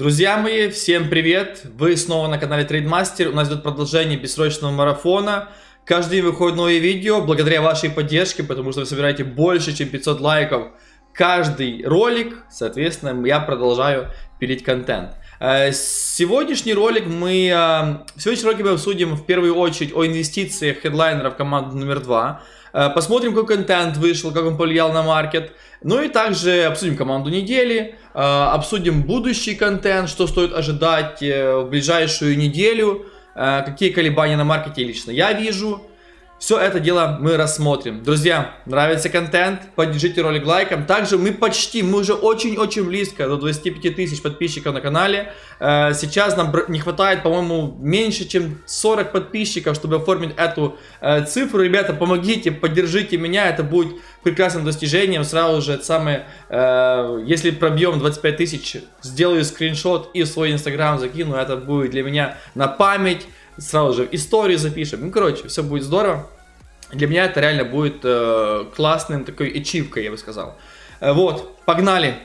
Друзья мои, всем привет! Вы снова на канале Трейдмастер. У нас идет продолжение бессрочного марафона. Каждый день выходит новые видео, благодаря вашей поддержке, потому что вы собираете больше, чем 500 лайков. Каждый ролик, соответственно, я продолжаю пилить контент. Э, сегодняшний ролик мы... Э, сегодняшний ролик мы обсудим в первую очередь о инвестициях хедлайнера в команду номер два. Э, посмотрим, какой контент вышел, как он повлиял на маркет. Ну и также обсудим команду недели, обсудим будущий контент, что стоит ожидать в ближайшую неделю, какие колебания на маркете лично я вижу. Все это дело мы рассмотрим. Друзья, нравится контент, поддержите ролик лайком. Также мы почти, мы уже очень-очень близко до 25 тысяч подписчиков на канале. Э, сейчас нам не хватает, по-моему, меньше, чем 40 подписчиков, чтобы оформить эту э, цифру. Ребята, помогите, поддержите меня, это будет прекрасным достижением. Сразу же, это самое, э, если пробьем 25 тысяч, сделаю скриншот и в свой инстаграм закину. Это будет для меня на память сразу же историю запишем. Ну, короче, все будет здорово. Для меня это реально будет э, классным такой ачивкой, я бы сказал. Э, вот, погнали.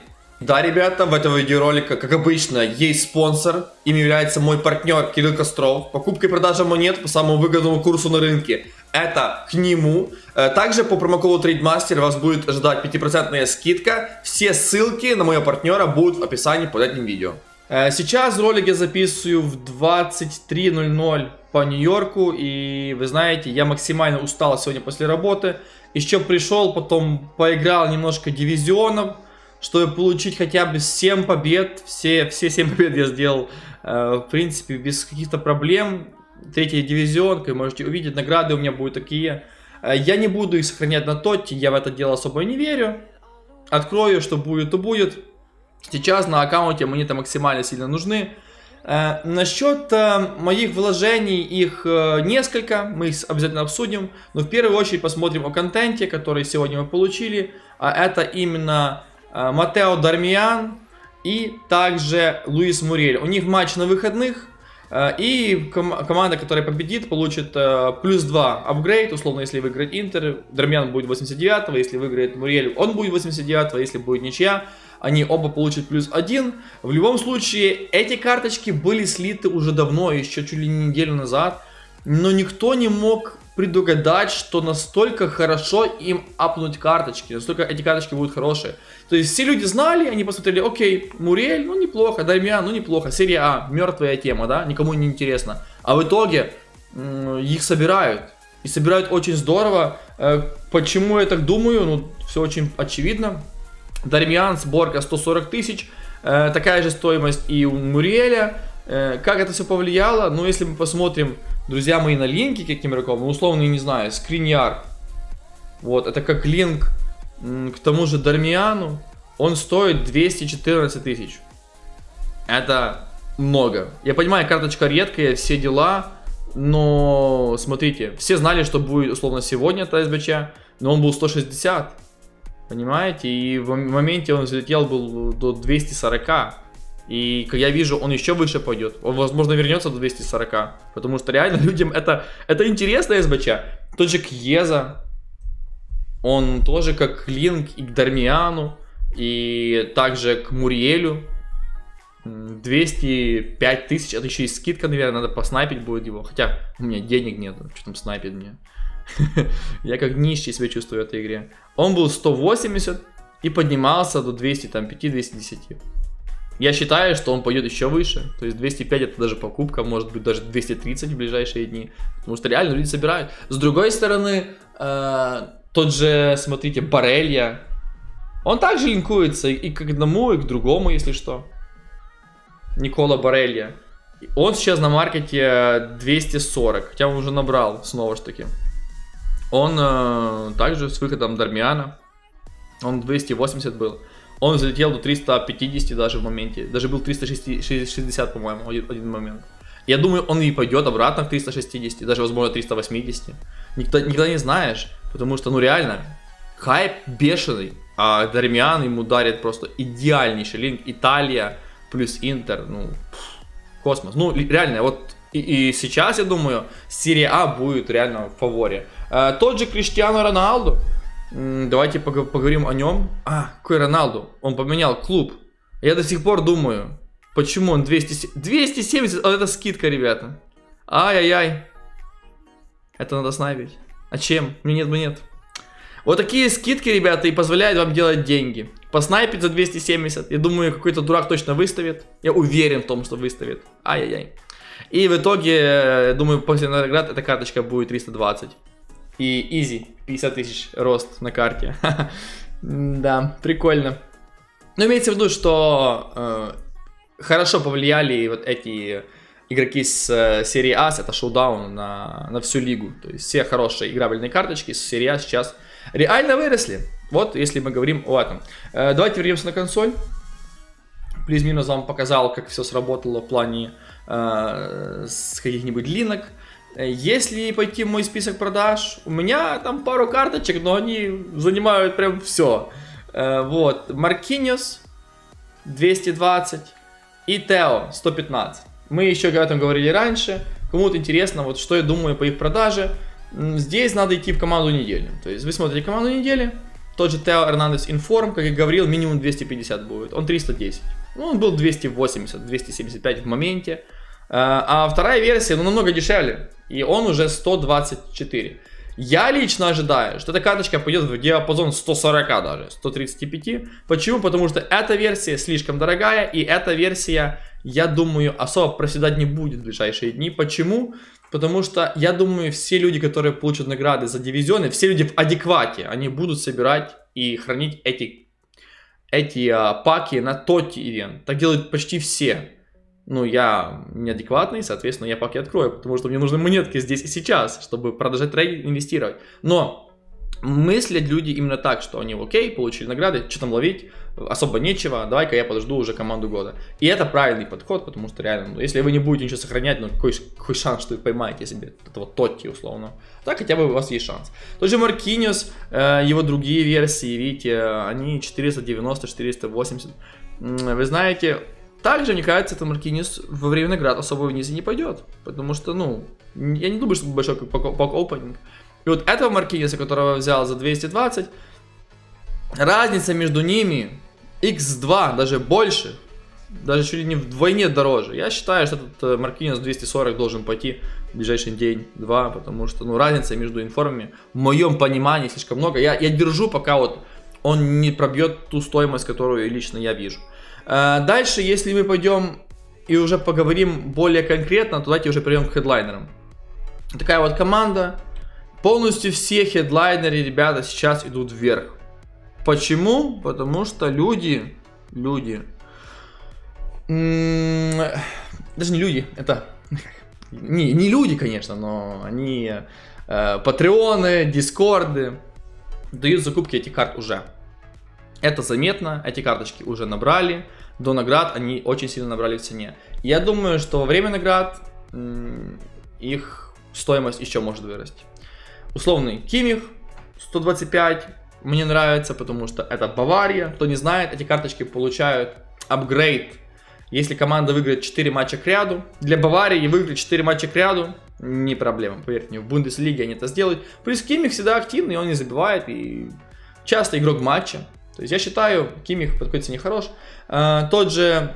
Да, ребята, в этом видеоролике, как обычно, есть спонсор. Им является мой партнер Кирилл Костров. Покупка и продажа монет по самому выгодному курсу на рынке. Это к нему. Э, также по промокоду TradeMaster вас будет ожидать 5% скидка. Все ссылки на моего партнера будут в описании под этим видео. Э, сейчас ролик я записываю в 23.00 по Нью-Йорку, и вы знаете, я максимально устал сегодня после работы. Еще пришел, потом поиграл немножко дивизионов, чтобы получить хотя бы 7 побед. Все, все 7 побед я сделал, э, в принципе, без каких-то проблем. Третий дивизион, как вы можете увидеть, награды у меня будут такие. Э, я не буду их сохранять на тоте, я в это дело особо не верю. Открою, что будет, то будет. Сейчас на аккаунте монеты максимально сильно нужны. Э, насчет э, моих вложений, их э, несколько, мы их обязательно обсудим. Но в первую очередь посмотрим о контенте, который сегодня мы получили. А это именно Матео Дармиан и также Луис Мурель. У них матч на выходных. И ком команда, которая победит, получит плюс 2 апгрейд. Условно, если выиграет Интер, Дармиан будет 89, если выиграет Мурель, он будет 89, если будет ничья, они оба получат плюс один. В любом случае, эти карточки были слиты уже давно, еще чуть ли не неделю назад. Но никто не мог предугадать, что настолько хорошо им апнуть карточки, настолько эти карточки будут хорошие. То есть все люди знали, они посмотрели, окей, Мурель, ну неплохо, Даймиан, ну неплохо, серия А, мертвая тема, да, никому не интересно. А в итоге их собирают. И собирают очень здорово. Э, почему я так думаю? Ну, все очень очевидно. Дармиан, сборка 140 тысяч, э, такая же стоимость и у Муриэля. Э, как это все повлияло? Ну, если мы посмотрим, друзья мои, на линки каким игроком, ну, условно, я не знаю, скриньяр. Вот, это как линк к тому же Дармиану. Он стоит 214 тысяч. Это много. Я понимаю, карточка редкая, все дела, но смотрите, все знали, что будет условно сегодня это СБЧ, но он был 160. Понимаете? И в моменте он взлетел был до 240. И как я вижу, он еще выше пойдет. Он, возможно, вернется до 240. Потому что реально людям это, это интересно СБЧ. Тот же Кьеза. Он тоже как Линк и к Дармиану. И также к Муриелю. 205 тысяч, это еще и скидка, наверное, надо поснайпить будет его. Хотя у меня денег нет, что там снайпить мне. Я как нищий себя чувствую в этой игре. Он был 180 и поднимался до 205-210. Я считаю, что он пойдет еще выше. То есть 205 это даже покупка, может быть даже 230 в ближайшие дни. Потому что реально люди собирают. С другой стороны, э, тот же, смотрите, Барелья. Он также линкуется и к одному, и к другому, если что. Никола Барелья. Он сейчас на маркете 240, хотя он уже набрал, снова ж таки. Он э, также с выходом Дармиана, он 280 был. Он залетел до 350 даже в моменте. Даже был 360, по-моему, один, момент. Я думаю, он и пойдет обратно в 360, даже, возможно, 380. Никто, никогда не знаешь, потому что, ну, реально, хайп бешеный. А Дармиан ему дарит просто идеальнейший линк. Италия плюс Интер, ну, космос. Ну, реально, вот и, и сейчас, я думаю, серия А будет реально в фаворе. А, тот же Криштиано Роналду. Давайте поговорим о нем. А, какой Роналду? Он поменял клуб. Я до сих пор думаю, Почему он 200... 270? Вот это скидка, ребята. Ай-яй-яй. Это надо снайпить. А чем? Мне нет монет. Вот такие скидки, ребята, и позволяют вам делать деньги. Поснайпить за 270. Я думаю, какой-то дурак точно выставит. Я уверен в том, что выставит. Ай-яй-яй. И в итоге, думаю, после наград эта карточка будет 320. И изи, 50 тысяч рост на карте. Да, прикольно. Но имеется в виду, что э, хорошо повлияли вот эти игроки с э, серии А, это шоудаун на, на всю лигу. То есть все хорошие играбельные карточки с серии А сейчас реально выросли. Вот, если мы говорим о этом. Э, давайте вернемся на консоль. Плюс-минус вам показал, как все сработало в плане э, с каких-нибудь линок. Если пойти в мой список продаж, у меня там пару карточек, но они занимают прям все. Э, вот, Маркиниус 220 и Тео 115. Мы еще об этом говорили раньше. Кому-то интересно, вот что я думаю по их продаже. Здесь надо идти в команду недели. То есть вы смотрите команду недели, тот же Тео Эрнандес Информ, как я говорил, минимум 250 будет. Он 310. Ну, он был 280, 275 в моменте. Э, а вторая версия, ну, намного дешевле. И он уже 124. Я лично ожидаю, что эта карточка пойдет в диапазон 140 даже, 135. Почему? Потому что эта версия слишком дорогая, и эта версия, я думаю, особо проседать не будет в ближайшие дни. Почему? Потому что я думаю, все люди, которые получат награды за дивизионы, все люди в адеквате, они будут собирать и хранить эти, эти а, паки на тот ивент. Так делают почти все ну, я неадекватный, соответственно, я паки открою, потому что мне нужны монетки здесь и сейчас, чтобы продолжать трейд, инвестировать. Но мыслят люди именно так, что они окей, получили награды, что там ловить, особо нечего, давай-ка я подожду уже команду года. И это правильный подход, потому что реально, ну, если вы не будете ничего сохранять, ну какой, какой шанс, что вы поймаете себе этого Тотти условно, так хотя бы у вас есть шанс. Тот же Маркиниус, э, его другие версии, видите, они 490, 480. Вы знаете, также, мне кажется, это Маркинис во время наград особо вниз и не пойдет. Потому что, ну, я не думаю, что это большой пак-опенинг. И вот этого Маркиниса, которого взял за 220, разница между ними x2, даже больше, даже чуть ли не вдвойне дороже. Я считаю, что этот э, Маркинис 240 должен пойти в ближайший день-два, потому что, ну, разница между информами, в моем понимании, слишком много. Я, я держу, пока вот он не пробьет ту стоимость, которую лично я вижу. Э, дальше, если мы пойдем и уже поговорим более конкретно, то давайте уже перейдем к хедлайнерам. Такая вот команда. Полностью все хедлайнеры, ребята, сейчас идут вверх. Почему? Потому что люди, люди, даже не люди, это не, не люди, конечно, но они э, патреоны, дискорды дают закупки этих карт уже. Это заметно, эти карточки уже набрали. До наград они очень сильно набрали в цене. Я думаю, что во время наград их стоимость еще может вырасти. Условный Кимих 125 мне нравится, потому что это Бавария. Кто не знает, эти карточки получают апгрейд. Если команда выиграет 4 матча к ряду, для Баварии выиграть 4 матча к ряду не проблема, поверьте мне, в Бундеслиге они это сделают. Плюс Кимих всегда активный, он не забивает и часто игрок матча. То есть я считаю, Кимих по такой цене хорош. А, тот же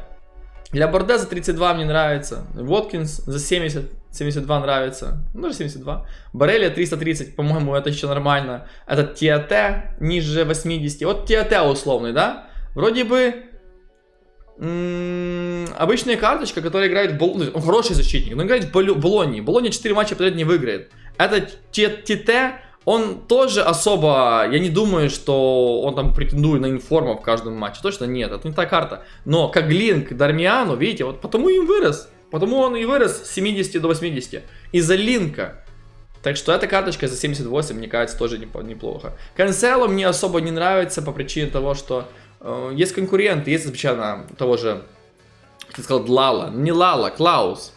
для за 32 мне нравится. Воткинс за 70, 72 нравится. Ну, даже 72. Барелия 330, по-моему, это еще нормально. Этот Тиате ниже 80. Вот Тиате условный, да? Вроде бы обычная карточка, которая играет в Бол... Ну, он хороший защитник, но играет в Болонии. Болония 4 матча подряд не выиграет. Это Тиате он тоже особо, я не думаю, что он там претендует на информа в каждом матче. Точно нет, это не та карта. Но как Линк Дармиану, видите, вот потому и вырос. Потому он и вырос с 70 до 80. Из-за Линка. Так что эта карточка за 78, мне кажется, тоже неплохо. Канцело мне особо не нравится по причине того, что э, есть конкуренты, есть звучано того же, как ты сказал, Лала. Не Лала, Клаус.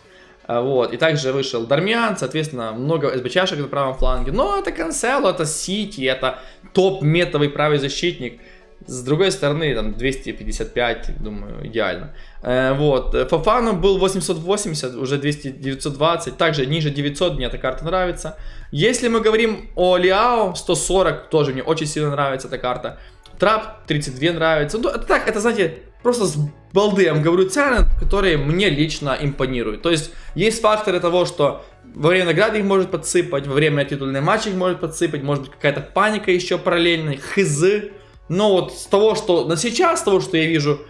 А, вот. И также вышел Дармиан, соответственно, много СБЧшек на правом фланге. Но это Канцело, это Сити, это топ-метовый правый защитник. С другой стороны, там 255, думаю, идеально. Э, вот. Фафану был 880, уже 200, 920. Также ниже 900 мне эта карта нравится. Если мы говорим о Лиао, 140, тоже мне очень сильно нравится эта карта. Трап 32 нравится. Ну, это так, это, знаете, просто с балды я вам говорю цены, которые мне лично импонируют. То есть есть факторы того, что во время награды их может подсыпать, во время титульной матча их может подсыпать, может быть какая-то паника еще параллельная, хз. Но вот с того, что на сейчас, с того, что я вижу,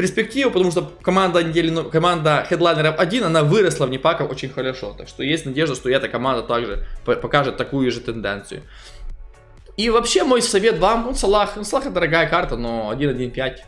перспективу, потому что команда недели, ну, команда хедлайнеров 1, она выросла в Непаков очень хорошо. Так что есть надежда, что эта команда также покажет такую же тенденцию. И вообще мой совет вам, ну, Салах, ну, Салах дорогая карта, но 1.1.5,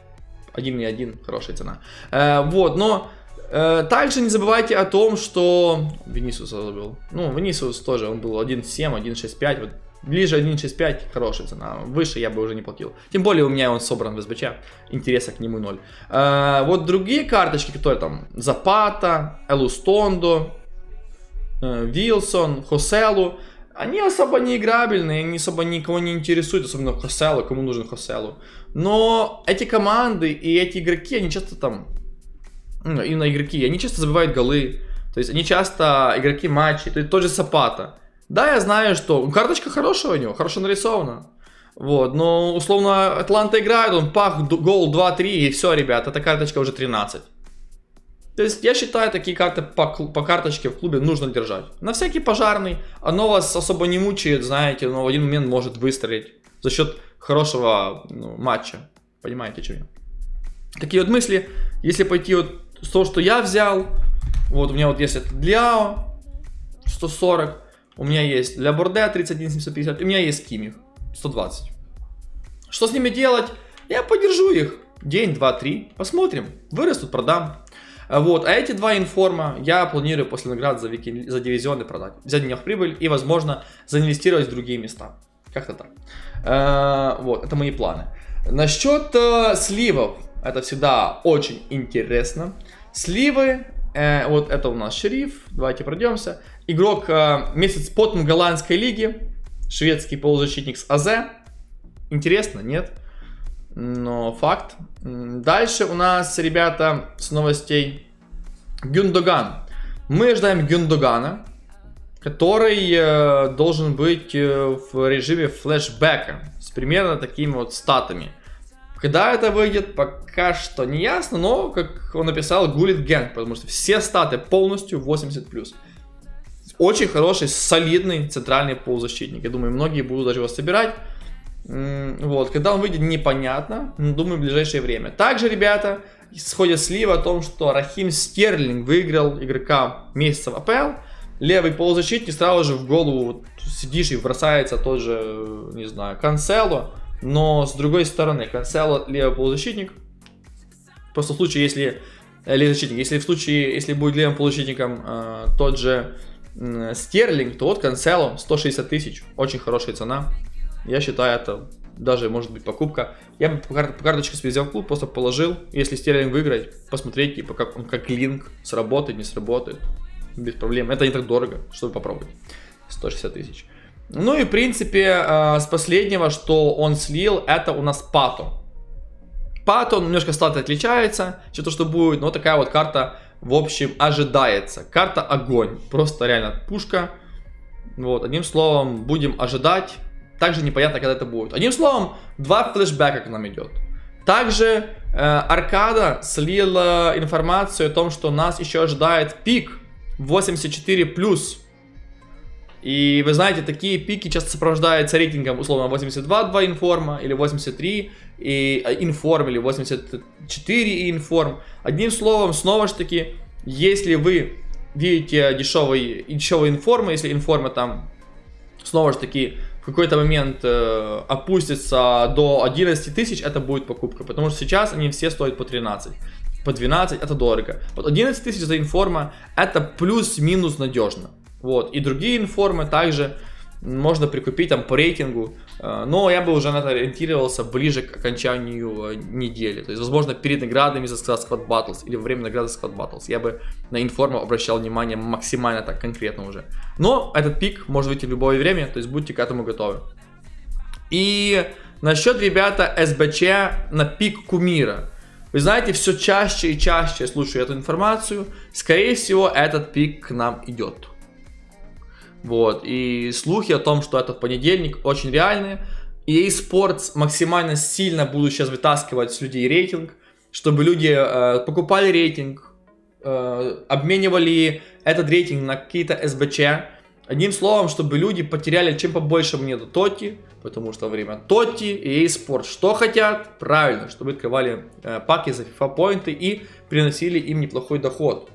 1.1 хорошая цена. Э, вот, но э, также не забывайте о том, что... Венисуса забыл. Ну, Венисус тоже, он был 1.7, 1.6.5, вот Ближе 1.65 хорошая цена, выше я бы уже не платил. Тем более у меня он собран в СБЧ, интереса к нему ноль. А, вот другие карточки, которые там Запата, Элустондо, э, Вилсон, Хоселу, они особо не играбельные, они особо никого не интересуют, особенно Хоселу, кому нужен Хоселу. Но эти команды и эти игроки, они часто там, ну, именно игроки, они часто забивают голы, то есть они часто игроки матчей, то есть тот же Сапата. Да, я знаю, что карточка хорошая у него, хорошо нарисована. Вот, но условно Атланта играет, он пах, гол 2-3 и все, ребят, эта карточка уже 13. То есть я считаю, такие карты по, по карточке в клубе нужно держать. На всякий пожарный, оно вас особо не мучает, знаете, но в один момент может выстрелить за счет хорошего ну, матча. Понимаете, что я? Такие вот мысли, если пойти вот с того, что я взял, вот у меня вот есть это Ляо 140, у меня есть для Борде 31750, у меня есть Кимих 120. Что с ними делать? Я подержу их день, два, три, посмотрим. Вырастут, продам. Вот, а эти два информа я планирую после наград за, вики, за дивизионы продать. Взять в них прибыль и, возможно, заинвестировать в другие места. Как-то так. Э, вот, это мои планы. Насчет э, сливов. Это всегда очень интересно. Сливы, э, вот это у нас шериф. Давайте пройдемся. Игрок э, месяц потом голландской лиги. Шведский полузащитник с АЗ. Интересно, нет? Но факт. Дальше у нас, ребята, с новостей. Гюндоган. Мы ждаем Гюндогана, который э, должен быть э, в режиме флешбека с примерно такими вот статами. Когда это выйдет, пока что не ясно, но, как он написал, гулит гэнг, потому что все статы полностью 80+. Очень хороший, солидный центральный полузащитник. Я думаю, многие будут даже его собирать. Вот, когда он выйдет, непонятно, но думаю, в ближайшее время. Также, ребята, сходят сливы о том, что Рахим Стерлинг выиграл игрока месяца в АПЛ. Левый полузащитник сразу же в голову сидишь и бросается тот же, не знаю, Канцело. Но с другой стороны, Канцело левый полузащитник. Просто в случае, если э, левый защитник, если в случае, если будет левым полузащитником э, тот же Стерлинг, то вот Канцело 160 тысяч, очень хорошая цена. Я считаю, это даже может быть покупка. Я бы по, кар- по карточке себе взял клуб, просто положил. Если Стерлинг выиграет, посмотреть, типа, как он как линк сработает, не сработает. Без проблем. Это не так дорого, чтобы попробовать. 160 тысяч. Ну и в принципе, э, с последнего, что он слил, это у нас Пато. Пато немножко статы отличается, что-то что будет, но такая вот карта в общем, ожидается. Карта огонь. Просто реально пушка. Вот, одним словом, будем ожидать. Также непонятно, когда это будет. Одним словом, два флешбека к нам идет. Также э, Аркада слила информацию о том, что нас еще ожидает пик 84+. И вы знаете, такие пики часто сопровождаются рейтингом условно 82 2 информа или 83 и а, информ или 84 и информ. Одним словом, снова же таки, если вы видите дешевый, дешевый информа, если информа там снова же таки в какой-то момент э, опустится до 11 тысяч, это будет покупка. Потому что сейчас они все стоят по 13. По 12 это дорого. Вот 11 тысяч за информа это плюс-минус надежно. Вот. И другие информы также можно прикупить там по рейтингу, э, но я бы уже на это ориентировался ближе к окончанию э, недели. То есть, возможно, перед наградами за Squad Battles или во время награды Squad Battles я бы на информу обращал внимание максимально так конкретно уже. Но этот пик может выйти в любое время, то есть будьте к этому готовы. И насчет, ребята, СБЧ на пик кумира. Вы знаете, все чаще и чаще я слушаю эту информацию. Скорее всего, этот пик к нам идет. Вот. И слухи о том, что это в понедельник, очень реальные. EA Sports максимально сильно будут сейчас вытаскивать с людей рейтинг. чтобы люди э, покупали рейтинг, э, обменивали этот рейтинг на какие-то СБЧ. Одним словом, чтобы люди потеряли чем побольше монету Тоти, потому что время Тоти и eSport что хотят? Правильно, чтобы открывали э, паки за FIFA поинты и приносили им неплохой доход.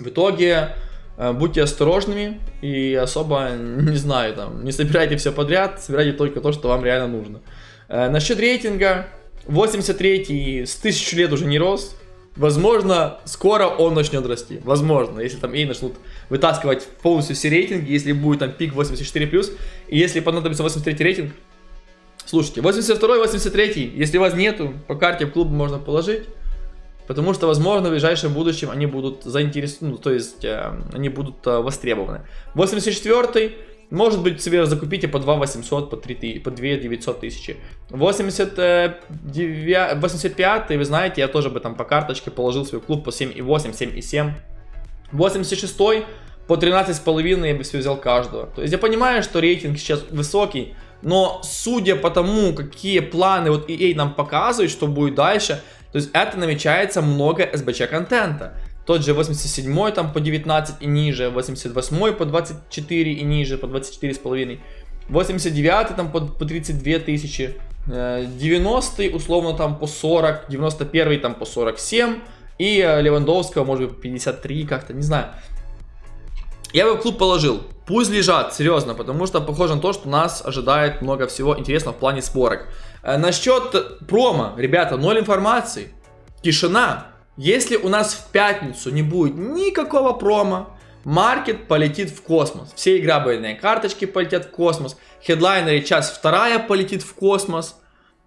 В итоге будьте осторожными и особо, не знаю, там, не собирайте все подряд, собирайте только то, что вам реально нужно. Э, насчет рейтинга, 83 с тысячу лет уже не рос, Возможно, скоро он начнет расти. Возможно, если там и начнут вытаскивать полностью все рейтинги, если будет там пик 84+, и если понадобится 83 рейтинг, слушайте, 82 83 если вас нету, по карте в клуб можно положить, потому что, возможно, в ближайшем будущем они будут заинтересованы, ну, то есть, э, они будут э, востребованы. 84 может быть, себе закупите по 2 800, по 3, по 2 900 тысячи. 89, 85, вы знаете, я тоже бы там по карточке положил свой клуб по 7,8, 7,7. 86 по 13,5 я бы себе взял каждого. То есть я понимаю, что рейтинг сейчас высокий, но судя по тому, какие планы вот EA нам показывают, что будет дальше, то есть это намечается много СБЧ контента. Тот же 87 там по 19 и ниже, 88 по 24 и ниже, по 24 с половиной. 89 там по, по 32 тысячи. 90 э, условно там по 40, 91 там по 47. И э, Левандовского может быть по 53 как-то, не знаю. Я бы в клуб положил. Пусть лежат, серьезно, потому что похоже на то, что нас ожидает много всего интересного в плане спорок. Э, насчет промо, ребята, ноль информации. Тишина. Если у нас в пятницу не будет никакого промо, маркет полетит в космос. Все играбельные карточки полетят в космос. Хедлайнеры часть вторая полетит в космос.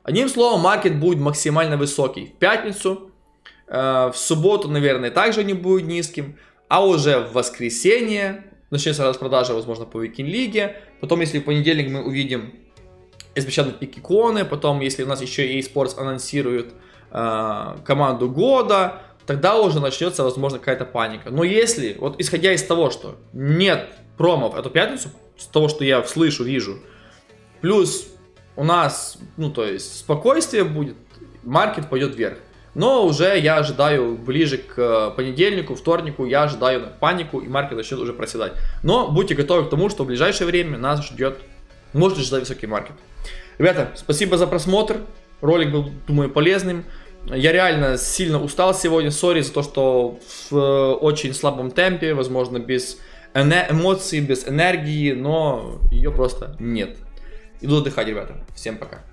Одним словом, маркет будет максимально высокий. В пятницу, э, в субботу, наверное, также не будет низким. А уже в воскресенье начнется распродажа, возможно, по Викинг-лиге. Потом, если в понедельник мы увидим распечатанные пик иконы, потом, если у нас еще и eSports анонсирует э, команду года, тогда уже начнется, возможно, какая-то паника. Но если, вот исходя из того, что нет промов эту пятницу, с того, что я слышу, вижу, плюс у нас, ну, то есть, спокойствие будет, маркет пойдет вверх. Но уже я ожидаю ближе к э, понедельнику, вторнику, я ожидаю панику, и маркет начнет уже проседать. Но будьте готовы к тому, что в ближайшее время нас ждет, может ждать высокий маркет. Ребята, спасибо за просмотр. Ролик был, думаю, полезным. Я реально сильно устал сегодня. Сори за то, что в э, очень слабом темпе, возможно, без эмоций, без энергии, но ее просто нет. Иду отдыхать, ребята. Всем пока.